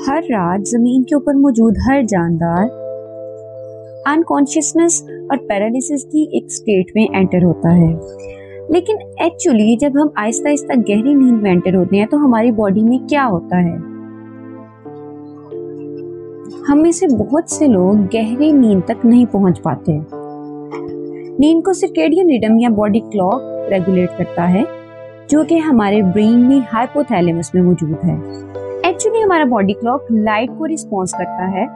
हर रात ज़मीन के ऊपर मौजूद हर जानदार अनकॉन्शियसनेस और पैरालिसिस की एक स्टेट में एंटर होता है। लेकिन एक्चुअली जब हम आहिस्ता आहिस्ता गहरी नींद में एंटर होते हैं तो हमारी बॉडी में क्या होता है? हम में से बहुत से लोग गहरी नींद तक नहीं पहुँच पाते नींद को सिर्केडियन रिडम या बॉडी क्लॉक रेगुलेट करता है, जो कि हमारे ब्रेन में हाइपोथैलेमस में मौजूद है। एक्चुअली हमारा बॉडी क्लॉक लाइट को रिस्पॉन्स करता है।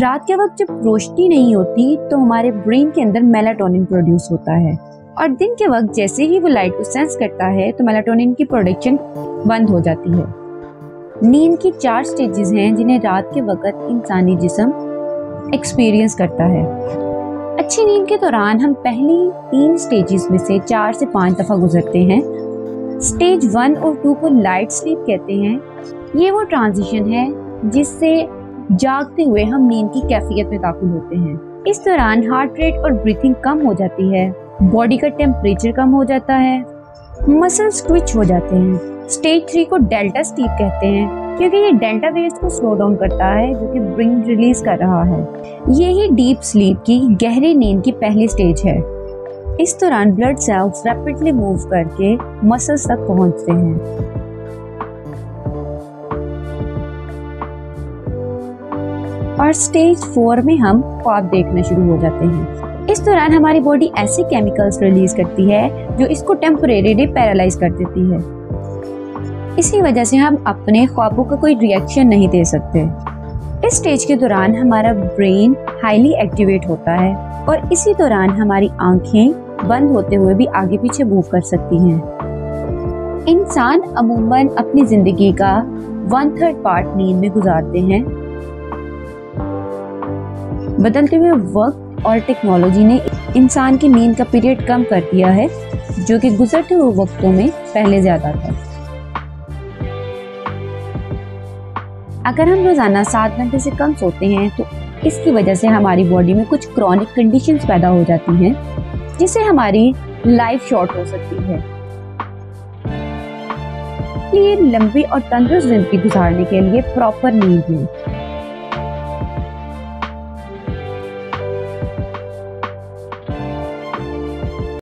रात के वक्त जब रोशनी नहीं होती तो हमारे ब्रेन के अंदर मेलाटोनिन प्रोड्यूस होता है। और दिन के वक्त जैसे ही वो लाइट को सेंस करता है तो मेलाटोनिन की प्रोडक्शन बंद हो जाती है। नींद की चार स्टेजेस हैं जिन्हें रात के वक्त इंसानी जिसम एक्सपीरियंस करता है। अच्छी नींद के दौरान हम पहली तीन स्टेजेस में से चार से पाँच दफ़ा गुजरते हैं। स्टेज वन और टू को लाइट स्लीप कहते हैं। ये वो ट्रांजिशन है जिससे जागते हुए हम नींद की कैफियत में दाखिल होते हैं। इस दौरान हार्ट रेट और ब्रीथिंग कम हो जाती है बॉडी का टेम्परेचर कम हो जाता है मसल्स ट्विच हो जाते हैं। स्टेज थ्री को डेल्टा स्टीप कहते हैं, क्योंकि ये डेल्टा वेव्स को स्लो डाउन करता है, जो कि ब्रेन रिलीज़ कर रहा है। ये ही डीप स्लीप की गहरी नींद की पहली स्टेज है। इस दौरान ब्लड सेल्स रैपिडली मूव करके मसल्स तक पहुँचते हैं। और स्टेज फोर में हम ख्वाब देखना शुरू हो जाते हैं। इस दौरान हमारी बॉडी ऐसे केमिकल्स रिलीज़ करती है, जो इसको टेम्परेरीली पैरालाइज कर देती है। इसी वजह से हम अपने ख्वाबों का कोई रिएक्शन नहीं दे सकते। इस स्टेज के दौरान हमारा ब्रेन हाईली एक्टिवेट होता है और इसी दौरान हमारी आँखें बंद होते हुए भी आगे पीछे मूव कर सकती हैं। इंसान अमूमन अपनी ज़िंदगी का वन थर्ड पार्ट नींद में गुजारते हैं। बदलते हुए वक्त और टेक्नोलॉजी ने इंसान की नींद का पीरियड कम कर दिया है, जो कि गुजरते हुए वक्तों में पहले ज़्यादा था। अगर हम रोज़ाना सात घंटे से कम सोते हैं तो इसकी वजह से हमारी बॉडी में कुछ क्रॉनिक कंडीशंस पैदा हो जाती हैं, जिससे हमारी लाइफ शॉर्ट हो सकती है। लंबी और तंदुरुस्त ज़िंदगी गुजारने के लिए प्रॉपर नींद लें।